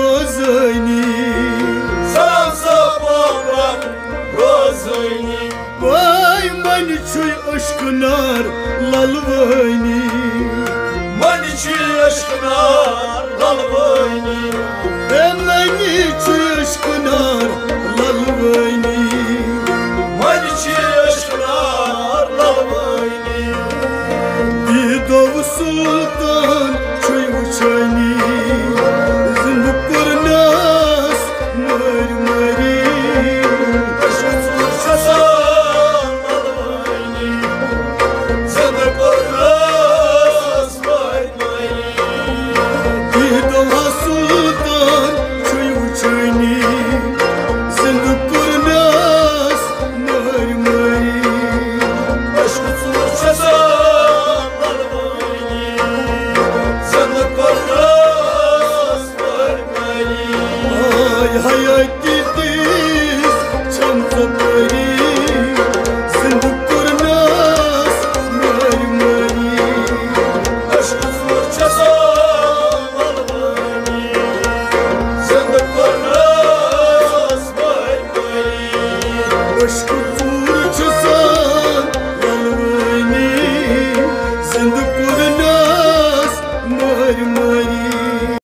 gözünü Samsa bağlar. Gözünü Vay maniçuy aşkınar lalvayni. Maniçuy aşkınar lalvayni. Ben maniçuy aşkınar lalvayni. Maniçuy aşkınar lalvayni. Bir dov sultan çöy uçay чуйни, сыну курнас мөрмөри, башку сурчаса албайни, сыну курнас мөрмөри. Ай, ай, ай,